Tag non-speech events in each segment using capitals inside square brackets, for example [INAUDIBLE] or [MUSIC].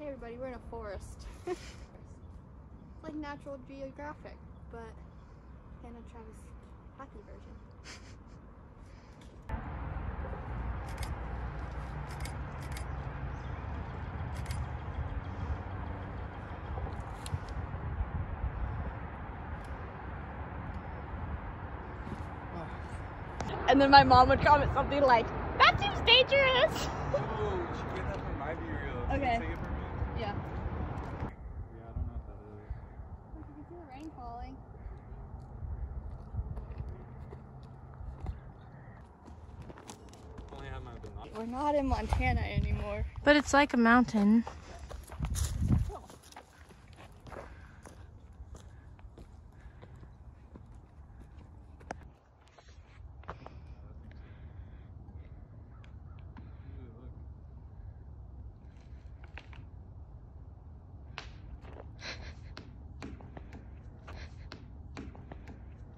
Hey everybody, we're in a forest. [LAUGHS] like Natural Geographic, but Hannah Travis hockey version. And then my mom would comment something like, that seems dangerous. Oh, you should get that from my BeReal. Can you Okay. take it from me? Yeah. Yeah, I don't know what that is. You can see the rain falling. Only have my binoculars. We're not in Montana anymore. But it's like a mountain.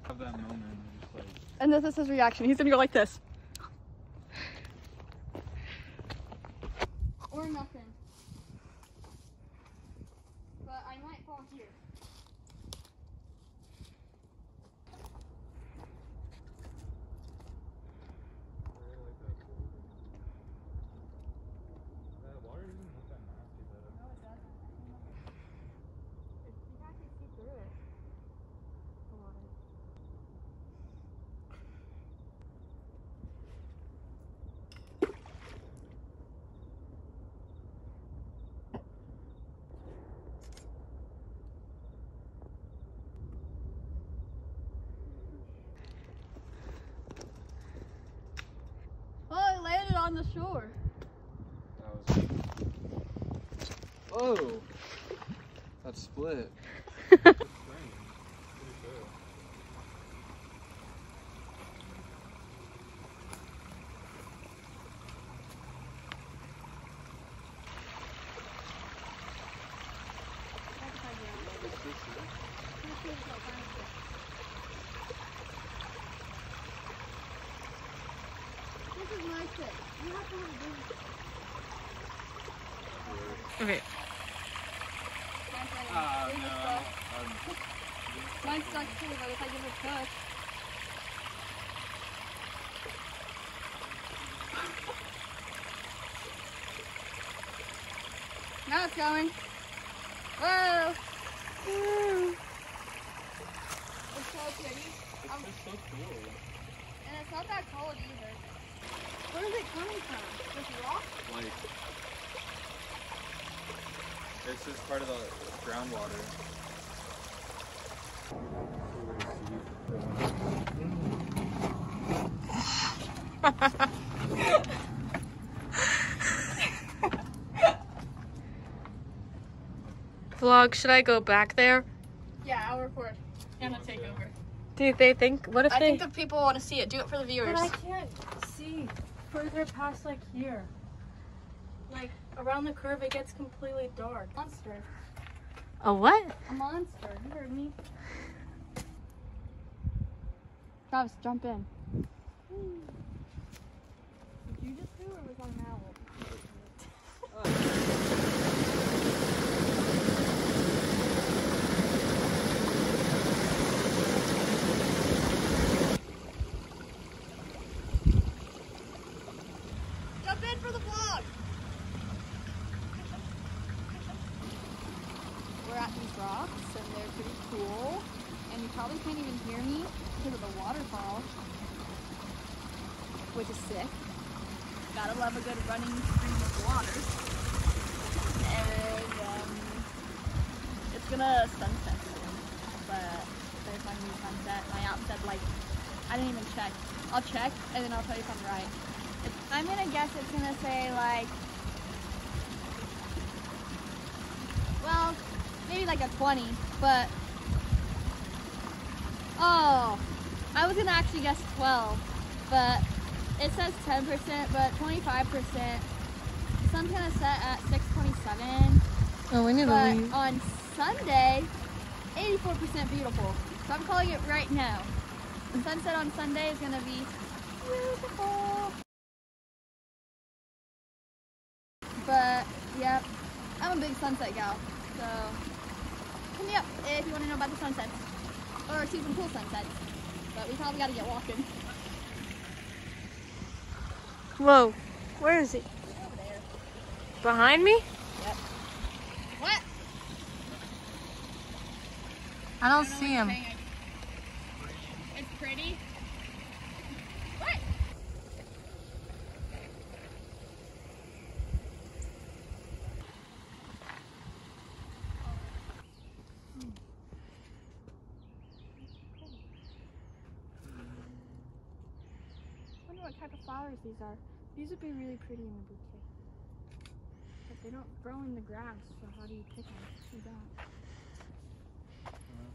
Have that moment, and just like, And this is his reaction. He's gonna go like this. Or nothing. But might fall here. I really like that pool. That water doesn't look that nasty, though. No, it doesn't. You can actually see through it. The water. Oh, it landed on the shore. That was. Whoa! That split. [LAUGHS] This is my trick. You have to have a big Okay. Ah, Mine's no. stuck. Um, Mine's stuck too, but if I give it a push. Now it's going. Whoa! Woo. It's so pretty. it's just so cool. And it's not that cold either. Where is it coming from? This rock? Like, it's just part of the groundwater. Vlog, should I go back there? Yeah, I'll record. Anna, take over. Do they think? What if I they? think the people want to see it. Do it for the viewers. But I can't see further past like here. Like around the curve, it gets completely dark. Monster. A what? A monster. You heard me. Travis, jump in. Did you just do or was that an owl? Jump in for the vlog! We're at these rocks and they're pretty cool. And you probably can't even hear me because of the waterfall, which is sick. Gotta love a good running stream of water. And um, it's gonna sunset soon. But there's my new sunset. My app said like, I didn't even check. I'll check and then I'll tell you if I'm right. It's, I'm gonna guess it's gonna say like, well, maybe like a 20, but oh, I was gonna actually guess 12, but it says 10%, but 25%. Sun's kind of set at 6:27, Oh, we need to but leave. on Sunday, 84% beautiful. So I'm calling it right now. Sunset on Sunday is gonna be beautiful. But yep, I'm a big sunset gal, so hit me up if you want to know about the sunsets or see some cool sunsets. But we probably gotta get walking. Whoa, where is he? Over there. Behind me? What? I don't I don't see him. what you're saying. It's pretty. What type of flowers these are. These would be really pretty in a bouquet. But they don't grow in the grass, so how do you pick them? You don't. Uh,